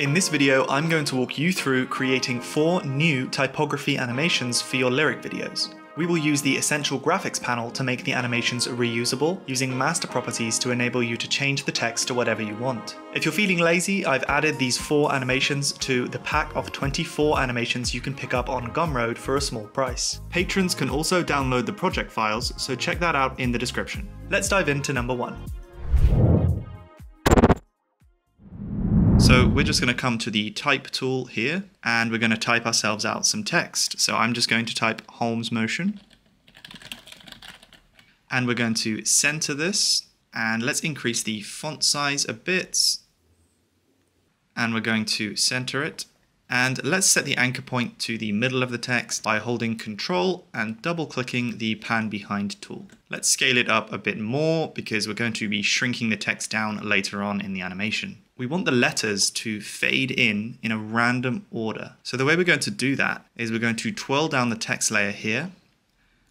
In this video, I'm going to walk you through creating four new typography animations for your lyric videos. We will use the Essential Graphics panel to make the animations reusable, using master properties to enable you to change the text to whatever you want. If you're feeling lazy, I've added these four animations to the pack of 24 animations you can pick up on Gumroad for a small price. Patrons can also download the project files, so check that out in the description. Let's dive into number one. So we're just going to come to the type tool here and we're going to type ourselves out some text. So I'm just going to type Holmes motion and we're going to center this and let's increase the font size a bit and we're going to center it and let's set the anchor point to the middle of the text by holding control and double clicking the pan behind tool. Let's scale it up a bit more because we're going to be shrinking the text down later on in the animation we want the letters to fade in in a random order. So the way we're going to do that is we're going to twirl down the text layer here,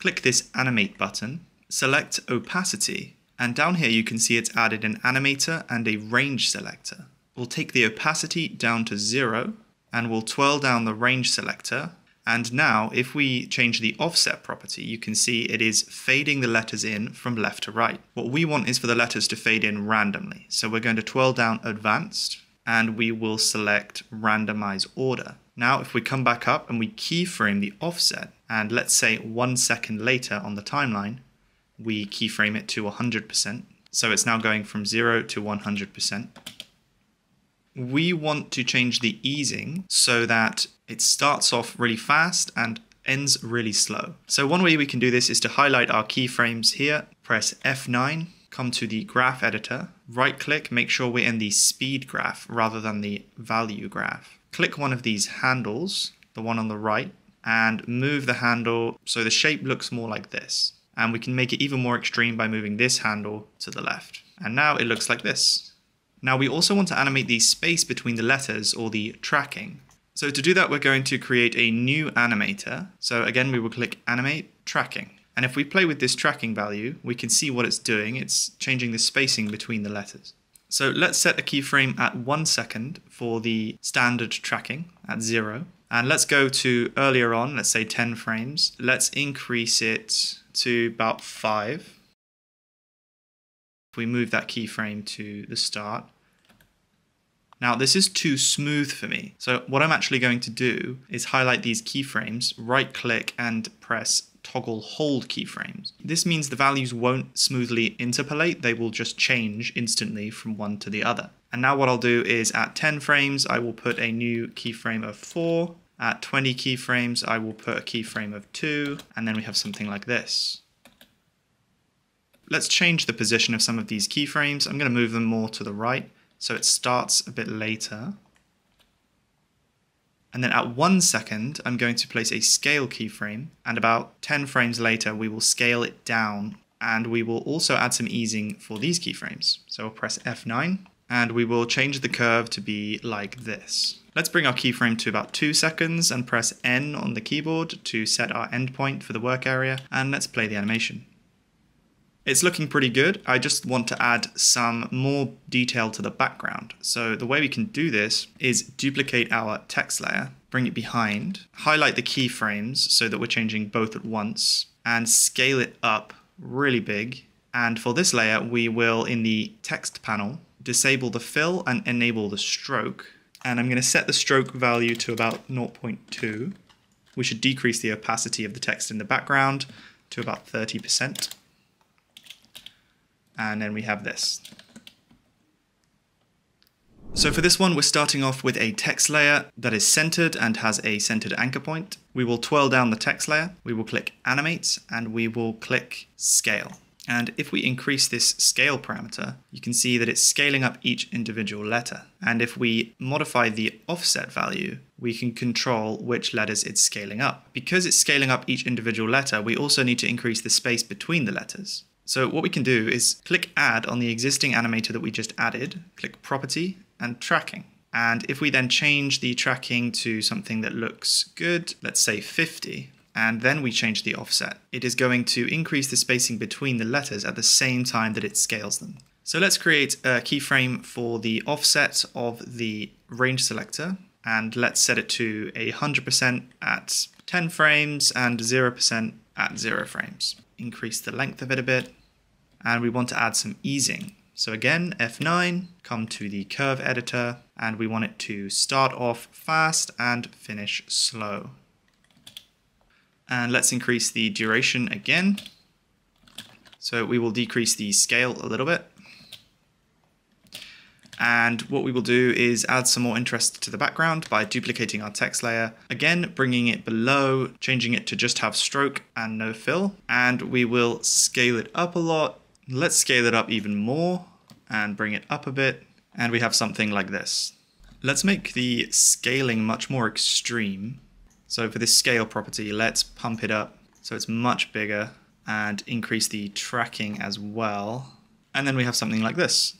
click this animate button, select opacity, and down here you can see it's added an animator and a range selector. We'll take the opacity down to zero and we'll twirl down the range selector and now if we change the offset property, you can see it is fading the letters in from left to right. What we want is for the letters to fade in randomly. So we're going to twirl down advanced and we will select randomize order. Now if we come back up and we keyframe the offset and let's say one second later on the timeline, we keyframe it to 100%. So it's now going from 0 to 100% we want to change the easing so that it starts off really fast and ends really slow. So one way we can do this is to highlight our keyframes here, press F9, come to the graph editor, right click, make sure we're in the speed graph rather than the value graph. Click one of these handles, the one on the right, and move the handle so the shape looks more like this. And we can make it even more extreme by moving this handle to the left. And now it looks like this. Now we also want to animate the space between the letters or the tracking. So to do that, we're going to create a new animator. So again, we will click animate tracking. And if we play with this tracking value, we can see what it's doing. It's changing the spacing between the letters. So let's set a keyframe at one second for the standard tracking at zero. And let's go to earlier on, let's say 10 frames. Let's increase it to about five. If we move that keyframe to the start. Now this is too smooth for me. So what I'm actually going to do is highlight these keyframes, right click and press toggle hold keyframes. This means the values won't smoothly interpolate, they will just change instantly from one to the other. And now what I'll do is at 10 frames, I will put a new keyframe of 4. At 20 keyframes, I will put a keyframe of 2. And then we have something like this. Let's change the position of some of these keyframes. I'm going to move them more to the right, so it starts a bit later. And then at one second, I'm going to place a scale keyframe, and about 10 frames later, we will scale it down, and we will also add some easing for these keyframes. So we'll press F9, and we will change the curve to be like this. Let's bring our keyframe to about 2 seconds and press N on the keyboard to set our endpoint for the work area, and let's play the animation. It's looking pretty good. I just want to add some more detail to the background. So the way we can do this is duplicate our text layer, bring it behind, highlight the keyframes so that we're changing both at once, and scale it up really big. And for this layer, we will, in the text panel, disable the fill and enable the stroke. And I'm going to set the stroke value to about 0.2. We should decrease the opacity of the text in the background to about 30% and then we have this. So for this one, we're starting off with a text layer that is centered and has a centered anchor point. We will twirl down the text layer, we will click animate, and we will click scale. And if we increase this scale parameter, you can see that it's scaling up each individual letter. And if we modify the offset value, we can control which letters it's scaling up. Because it's scaling up each individual letter, we also need to increase the space between the letters. So what we can do is click add on the existing animator that we just added, click property and tracking. And if we then change the tracking to something that looks good, let's say 50, and then we change the offset, it is going to increase the spacing between the letters at the same time that it scales them. So let's create a keyframe for the offset of the range selector and let's set it to 100% at 10 frames and 0% at 0 frames. Increase the length of it a bit and we want to add some easing. So again, F9, come to the curve editor and we want it to start off fast and finish slow. And let's increase the duration again. So we will decrease the scale a little bit and what we will do is add some more interest to the background by duplicating our text layer. Again, bringing it below, changing it to just have stroke and no fill. And we will scale it up a lot. Let's scale it up even more and bring it up a bit. And we have something like this. Let's make the scaling much more extreme. So for this scale property, let's pump it up so it's much bigger and increase the tracking as well. And then we have something like this.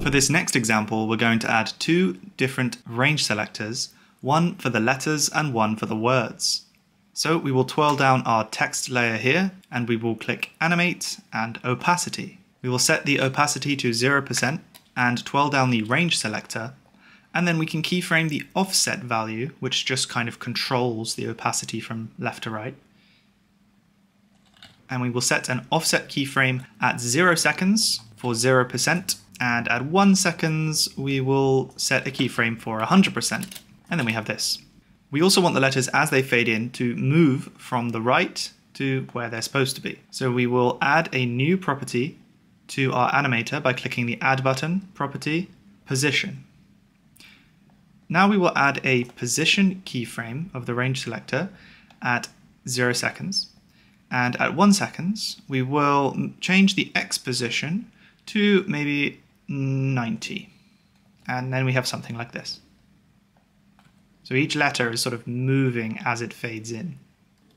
For this next example, we're going to add two different range selectors, one for the letters and one for the words. So we will twirl down our text layer here and we will click animate and opacity. We will set the opacity to 0% and twirl down the range selector and then we can keyframe the offset value which just kind of controls the opacity from left to right. And we will set an offset keyframe at 0 seconds for 0% and at one seconds, we will set a keyframe for 100%. And then we have this. We also want the letters as they fade in to move from the right to where they're supposed to be. So we will add a new property to our animator by clicking the add button, property, position. Now we will add a position keyframe of the range selector at zero seconds. And at one seconds, we will change the X position to maybe 90. And then we have something like this. So each letter is sort of moving as it fades in.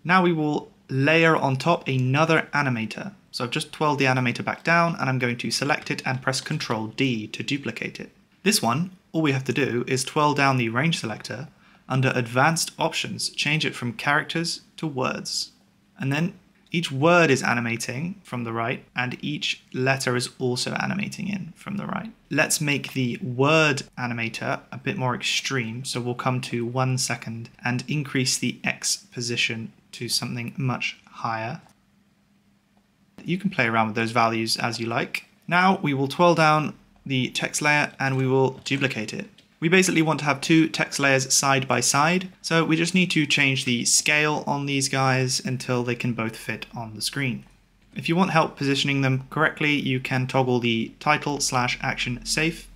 Now we will layer on top another animator. So I've just twirled the animator back down and I'm going to select it and press Ctrl D to duplicate it. This one, all we have to do is twirl down the range selector under advanced options, change it from characters to words. And then each word is animating from the right and each letter is also animating in from the right. Let's make the word animator a bit more extreme. So we'll come to one second and increase the X position to something much higher. You can play around with those values as you like. Now we will twirl down the text layer and we will duplicate it. We basically want to have two text layers side by side, so we just need to change the scale on these guys until they can both fit on the screen. If you want help positioning them correctly, you can toggle the title slash action safe.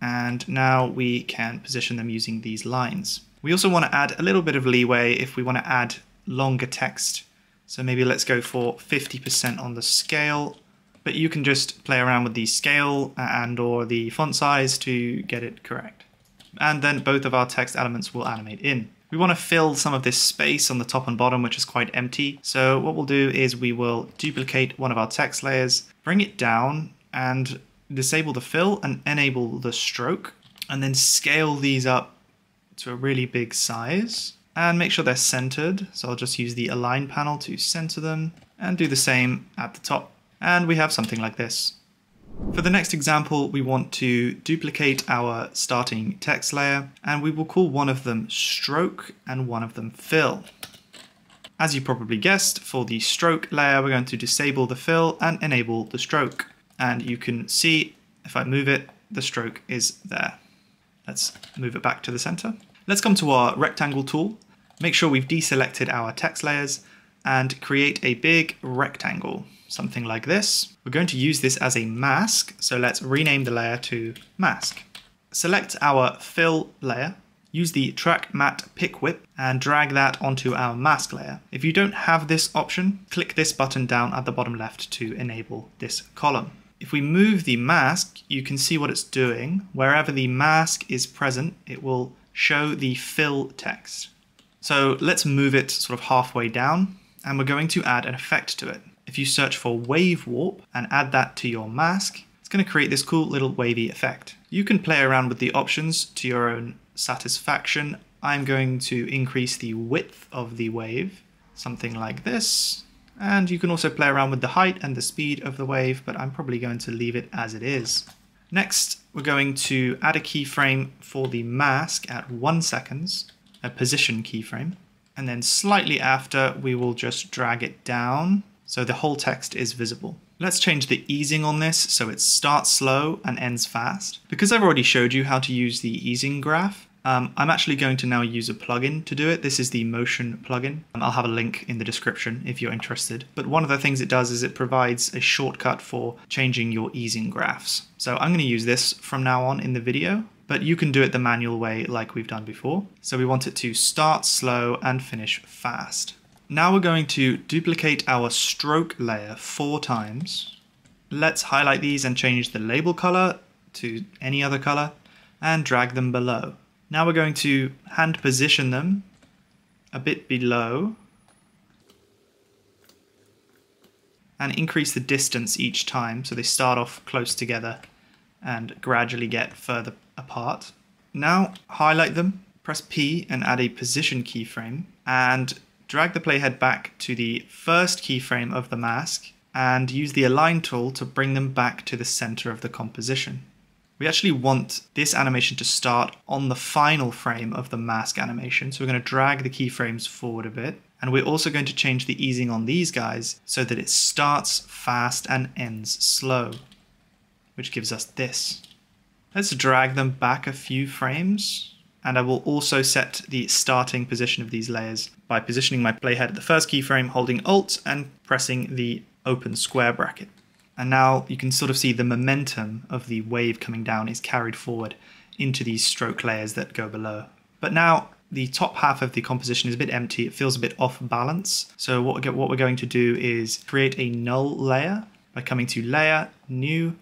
And now we can position them using these lines. We also want to add a little bit of leeway if we want to add longer text. So maybe let's go for 50% on the scale but you can just play around with the scale and or the font size to get it correct. And then both of our text elements will animate in. We want to fill some of this space on the top and bottom, which is quite empty. So what we'll do is we will duplicate one of our text layers, bring it down and disable the fill and enable the stroke, and then scale these up to a really big size and make sure they're centered. So I'll just use the align panel to center them and do the same at the top and we have something like this. For the next example, we want to duplicate our starting text layer, and we will call one of them stroke and one of them fill. As you probably guessed, for the stroke layer, we're going to disable the fill and enable the stroke. And you can see, if I move it, the stroke is there. Let's move it back to the center. Let's come to our rectangle tool. Make sure we've deselected our text layers and create a big rectangle something like this. We're going to use this as a mask, so let's rename the layer to mask. Select our fill layer, use the track matte pick whip and drag that onto our mask layer. If you don't have this option, click this button down at the bottom left to enable this column. If we move the mask, you can see what it's doing. Wherever the mask is present, it will show the fill text. So let's move it sort of halfway down and we're going to add an effect to it if you search for wave warp and add that to your mask, it's going to create this cool little wavy effect. You can play around with the options to your own satisfaction. I'm going to increase the width of the wave, something like this, And you can also play around with the height and the speed of the wave, but I'm probably going to leave it as it is. Next, we're going to add a keyframe for the mask at one seconds, a position keyframe. And then slightly after, we will just drag it down so the whole text is visible. Let's change the easing on this so it starts slow and ends fast. Because I've already showed you how to use the easing graph, um, I'm actually going to now use a plugin to do it. This is the Motion plugin. Um, I'll have a link in the description if you're interested. But one of the things it does is it provides a shortcut for changing your easing graphs. So I'm going to use this from now on in the video, but you can do it the manual way like we've done before. So we want it to start slow and finish fast. Now we're going to duplicate our stroke layer four times. Let's highlight these and change the label color to any other color and drag them below. Now we're going to hand position them a bit below and increase the distance each time so they start off close together and gradually get further apart. Now highlight them, press P and add a position keyframe and drag the playhead back to the first keyframe of the mask and use the align tool to bring them back to the center of the composition. We actually want this animation to start on the final frame of the mask animation. So we're going to drag the keyframes forward a bit. And we're also going to change the easing on these guys so that it starts fast and ends slow, which gives us this. Let's drag them back a few frames. And I will also set the starting position of these layers by positioning my playhead at the first keyframe, holding Alt and pressing the open square bracket. And now you can sort of see the momentum of the wave coming down is carried forward into these stroke layers that go below. But now the top half of the composition is a bit empty. It feels a bit off balance. So what we're, what we're going to do is create a null layer by coming to Layer, New,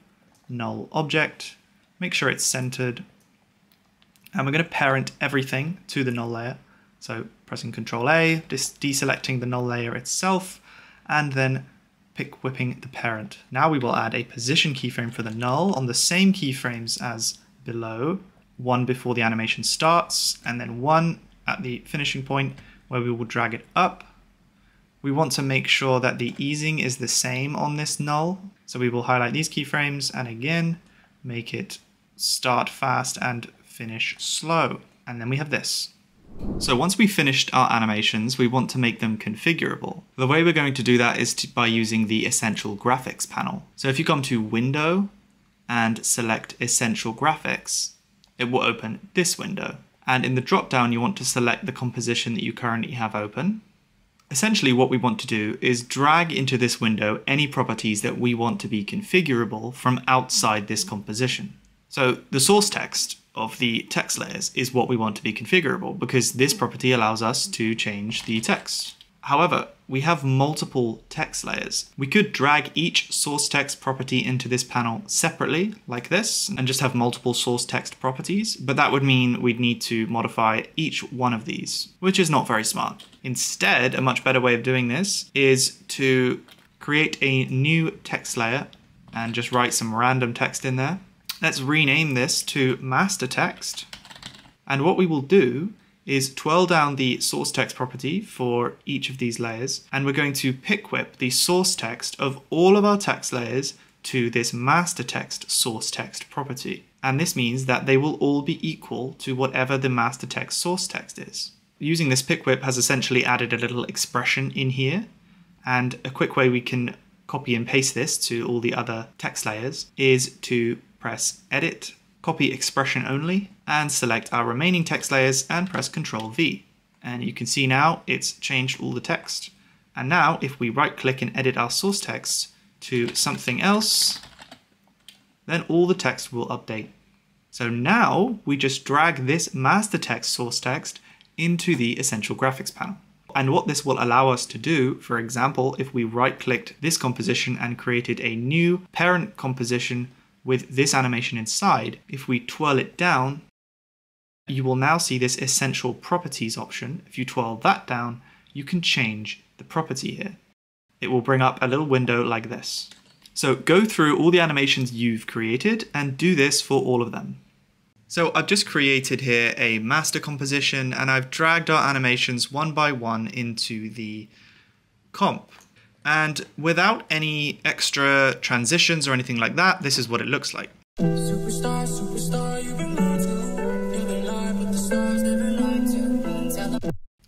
Null Object, make sure it's centered. And we're going to parent everything to the null layer. So pressing Control A, just deselecting the null layer itself, and then pick whipping the parent. Now we will add a position keyframe for the null on the same keyframes as below, one before the animation starts, and then one at the finishing point where we will drag it up. We want to make sure that the easing is the same on this null. So we will highlight these keyframes and again, make it start fast and finish slow. And then we have this. So once we've finished our animations, we want to make them configurable. The way we're going to do that is to, by using the Essential Graphics panel. So if you come to Window and select Essential Graphics, it will open this window. And in the drop-down, you want to select the composition that you currently have open. Essentially, what we want to do is drag into this window any properties that we want to be configurable from outside this composition. So the source text of the text layers is what we want to be configurable because this property allows us to change the text. However, we have multiple text layers. We could drag each source text property into this panel separately, like this, and just have multiple source text properties, but that would mean we'd need to modify each one of these, which is not very smart. Instead, a much better way of doing this is to create a new text layer and just write some random text in there. Let's rename this to master text. And what we will do is twirl down the source text property for each of these layers. And we're going to pick whip the source text of all of our text layers to this master text source text property. And this means that they will all be equal to whatever the master text source text is. Using this pick whip has essentially added a little expression in here. And a quick way we can copy and paste this to all the other text layers is to press Edit, copy expression only, and select our remaining text layers and press Ctrl V. And you can see now it's changed all the text. And now if we right click and edit our source text to something else, then all the text will update. So now we just drag this master text source text into the Essential Graphics panel. And what this will allow us to do, for example, if we right clicked this composition and created a new parent composition with this animation inside, if we twirl it down, you will now see this essential properties option. If you twirl that down, you can change the property here. It will bring up a little window like this. So go through all the animations you've created and do this for all of them. So I've just created here a master composition and I've dragged our animations one by one into the comp. And without any extra transitions or anything like that, this is what it looks like. Superstar, superstar,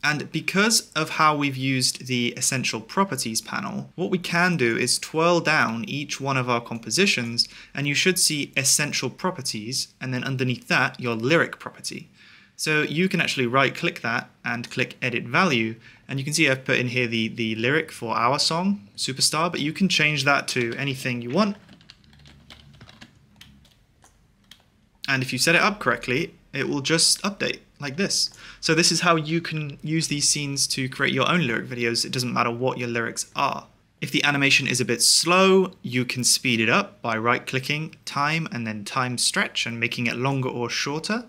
and because of how we've used the Essential Properties panel, what we can do is twirl down each one of our compositions and you should see Essential Properties and then underneath that your lyric property. So you can actually right click that and click edit value and you can see I've put in here the, the lyric for our song, Superstar, but you can change that to anything you want. And if you set it up correctly, it will just update like this. So this is how you can use these scenes to create your own lyric videos. It doesn't matter what your lyrics are. If the animation is a bit slow, you can speed it up by right clicking time and then time stretch and making it longer or shorter.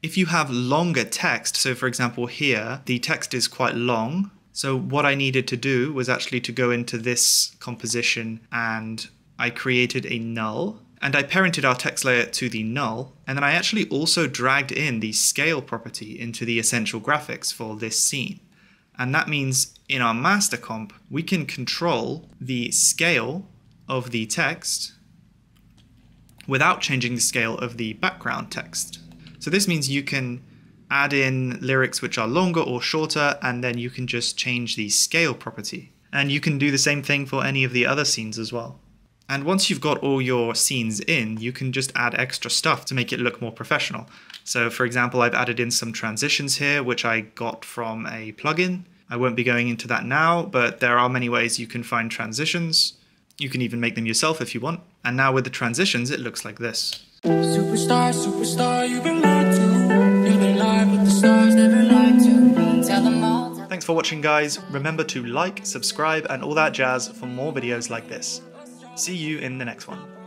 If you have longer text, so for example here, the text is quite long. So what I needed to do was actually to go into this composition and I created a null and I parented our text layer to the null, and then I actually also dragged in the scale property into the essential graphics for this scene. And that means in our master comp, we can control the scale of the text without changing the scale of the background text. So this means you can add in lyrics which are longer or shorter, and then you can just change the scale property. And you can do the same thing for any of the other scenes as well. And once you've got all your scenes in, you can just add extra stuff to make it look more professional. So for example, I've added in some transitions here, which I got from a plugin. I won't be going into that now, but there are many ways you can find transitions. You can even make them yourself if you want. And now with the transitions, it looks like this. Superstar, superstar, you've been lied to. You've been lied, but the stars never lied to. Tell them all. Thanks for watching guys. Remember to like, subscribe and all that jazz for more videos like this. See you in the next one.